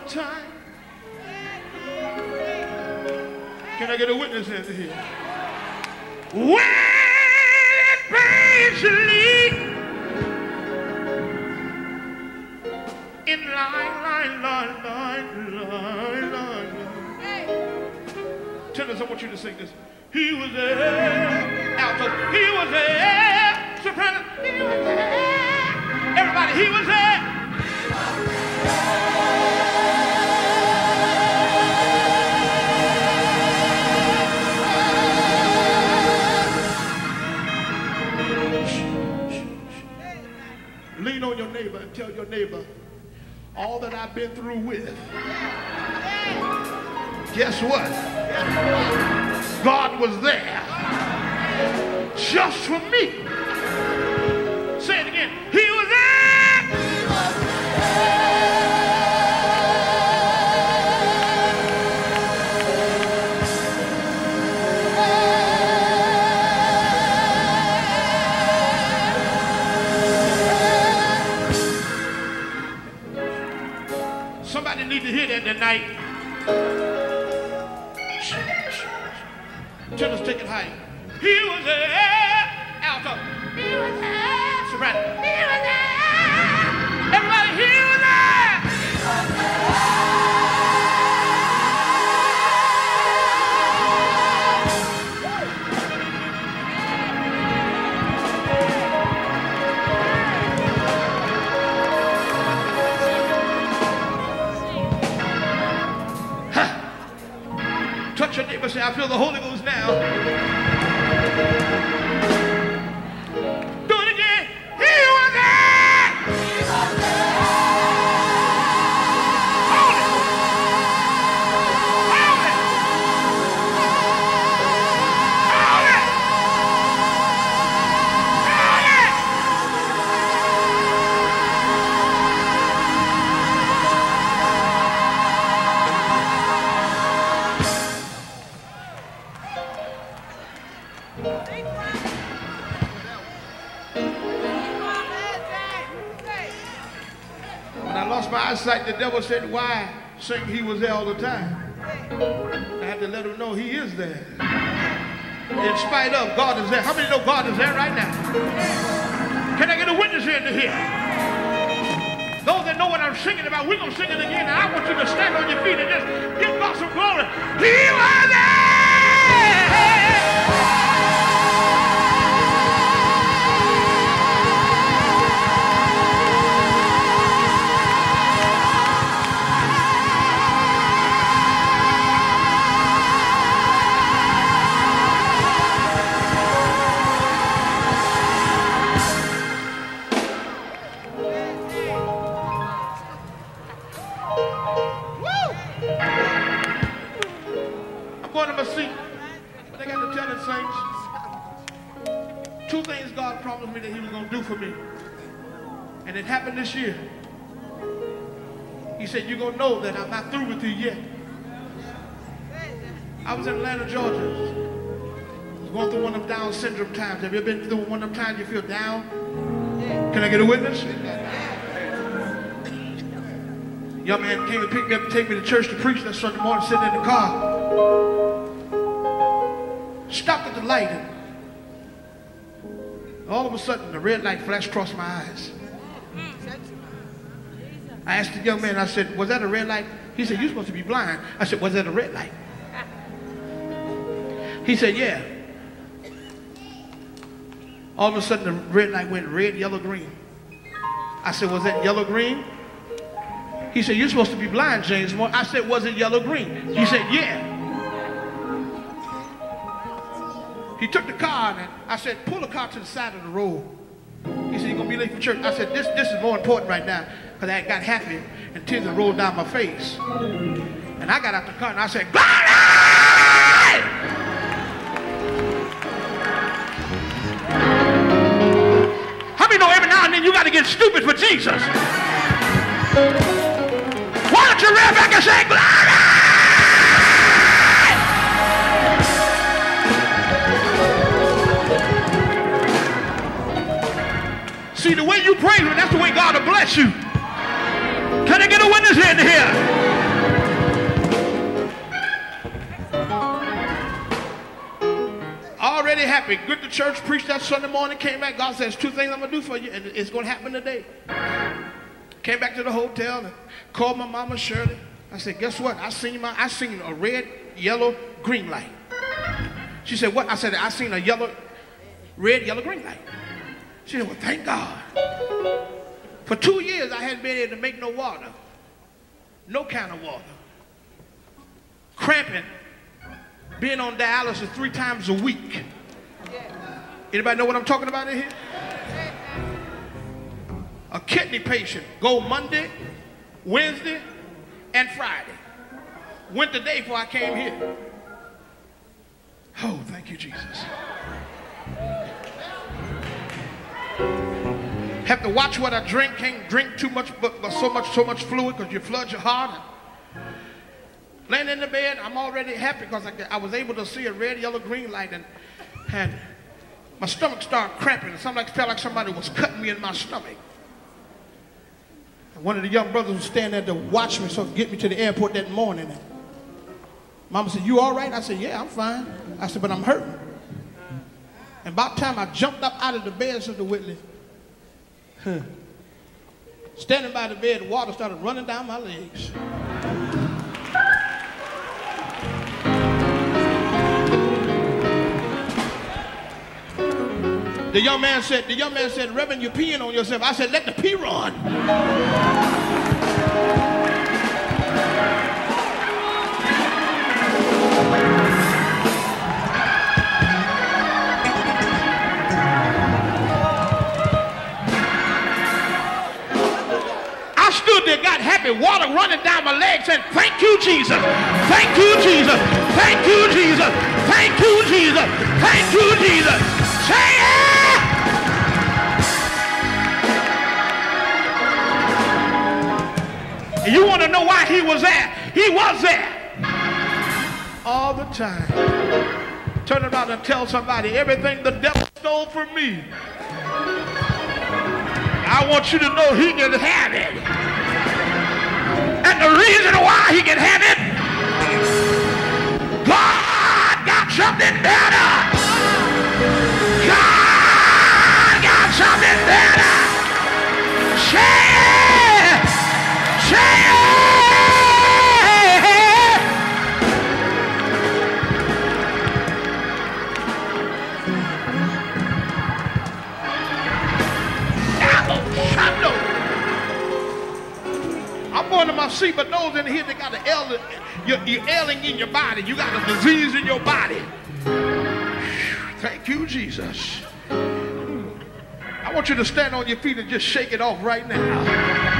more time. Can I get a witness in here? Wait patiently in line, line, line, line, line, line. Tell us, I want you to sing this. He was there. Alto. He was there. Soprano. He was there. Everybody, he was there. Your neighbor all that I've been through with. Guess what? God was there just for me. Say it again. He was there. Need to hear that tonight. Tell us, take it high. He was there. Alto. He was there. Soprano. The Holy Ghost lost my eyesight, the devil said, Why sing he was there all the time? I had to let him know he is there. In spite of, God is there. How many know God is there right now? Can I get a witness here to hear? Those that know what I'm singing about, we're going to sing it again. And I want you to stand on your feet and just give God some glory. He promised me that He was going to do for me. And it happened this year. He said, You're going to know that I'm not through with you yet. I was in Atlanta, Georgia. Going through one of Down syndrome times. Have you ever been through one of them times you feel down? Can I get a witness? Young man came and picked me up and take me to church to preach that Sunday morning, sitting in the car. Stopped at the light. All of a sudden, the red light flashed across my eyes. I asked the young man, I said, was that a red light? He said, you're supposed to be blind. I said, was that a red light? He said, yeah. All of a sudden, the red light went red, yellow, green. I said, was that yellow, green? He said, you're supposed to be blind, James Moore. I said, was it yellow, green? He said, yeah. He took the car and I said, pull the car to the side of the road. He said, you're going to be late for church. I said, this, this is more important right now because I got happy and tears rolled down my face. And I got out the car and I said, Glory! How many know every now and then you got to get stupid for Jesus? Why don't you rear back and say, Glory! See, the way you him, that's the way God will bless you. Can I get a witness in here? already happy. Good to church, preached that Sunday morning, came back. God says, two things I'm going to do for you, and it's going to happen today. Came back to the hotel and called my mama Shirley. I said, guess what? I seen my I seen a red, yellow, green light. She said, what? I said, I seen a yellow, red, yellow, green light. She said, well, thank God. For two years, I hadn't been able to make no water. No kind of water. Cramping. Being on dialysis three times a week. Anybody know what I'm talking about in here? A kidney patient go Monday, Wednesday, and Friday. Went the day before I came here. Oh, thank you, Jesus. Have to watch what I drink. Can't drink too much, but, but so much, so much fluid because you flood your heart. Laying in the bed, I'm already happy because I, I, was able to see a red, yellow, green light, and, and my stomach started cramping. It like, felt like somebody was cutting me in my stomach. And one of the young brothers was standing there to watch me, so get me to the airport that morning. And Mama said, "You all right?" I said, "Yeah, I'm fine." I said, "But I'm hurting." And by the time I jumped up out of the bed, Sister Whitley, Huh. Standing by the bed, water started running down my legs. The young man said, the young man said, Reverend, you're peeing on yourself. I said, let the pee run. Water running down my legs, saying, Thank you, Jesus. Thank you, Jesus. Thank you, Jesus. Thank you, Jesus. Thank you, Jesus. Say it! And you want to know why he was there? He was there all the time. Turn around and tell somebody everything the devil stole from me. I want you to know he can have it. The reason why he can have it, God got something better. God got something better. Ailing in your body. You got a disease in your body. Thank you, Jesus. I want you to stand on your feet and just shake it off right now.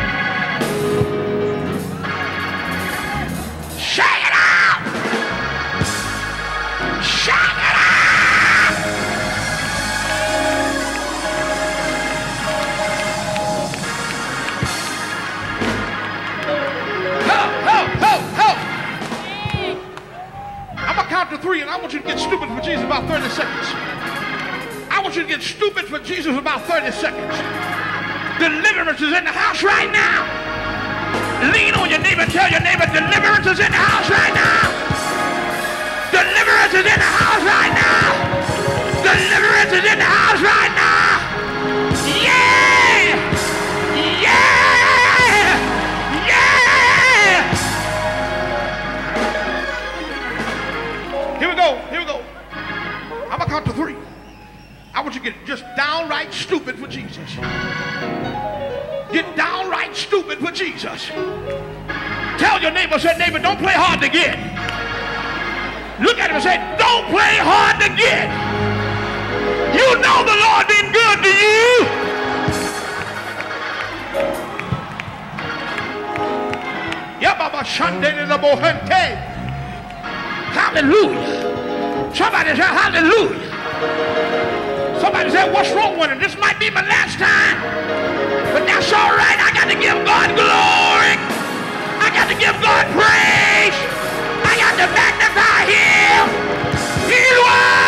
Three, and I want you to get stupid for Jesus about 30 seconds. I want you to get stupid for Jesus about 30 seconds. Deliverance is in the house right now. Lean on your neighbor, tell your neighbor, deliverance is in the house right now. Deliverance is in the house right now. Deliverance is in the house right now. Just downright stupid for Jesus. Get downright stupid for Jesus. Tell your neighbor, say, neighbor, don't play hard to get. Look at him and say, don't play hard to get. You know the Lord been good to you. Hallelujah. Somebody say hallelujah. Somebody said, what's wrong with him? This might be my last time. But that's all right. I got to give God glory. I got to give God praise. I got to magnify him. He's worthy.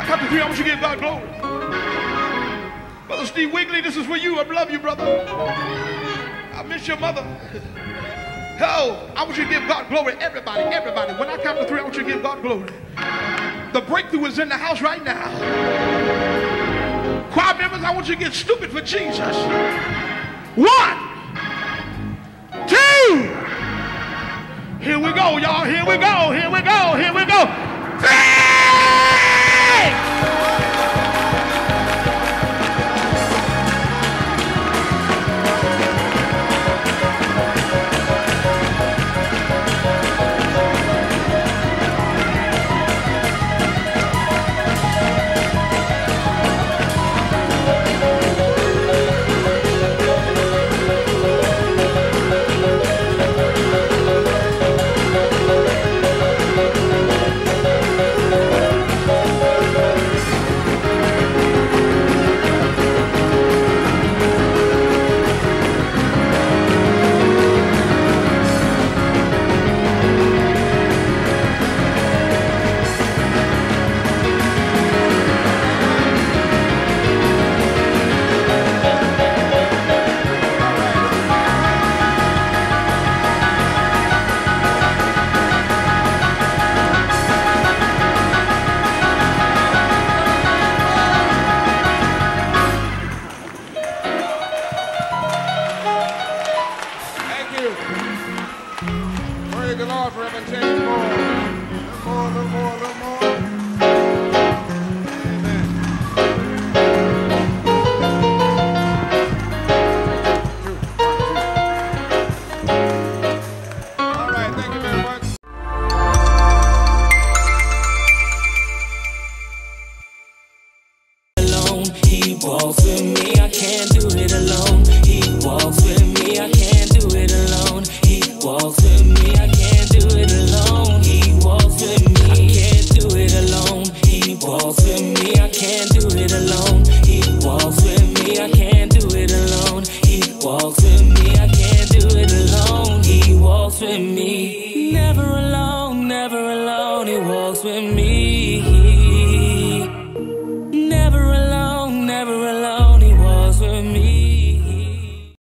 I come to three. I want you to give God glory. Brother Steve Wiggly, this is for you. I love you, brother. I miss your mother. Oh, I want you to give God glory. Everybody, everybody. When I count to three, I want you to give God glory. The breakthrough is in the house right now. Choir members, I want you to get stupid for Jesus. One, two. Here we go, y'all. Here we go. Here we go. Here we go. Three.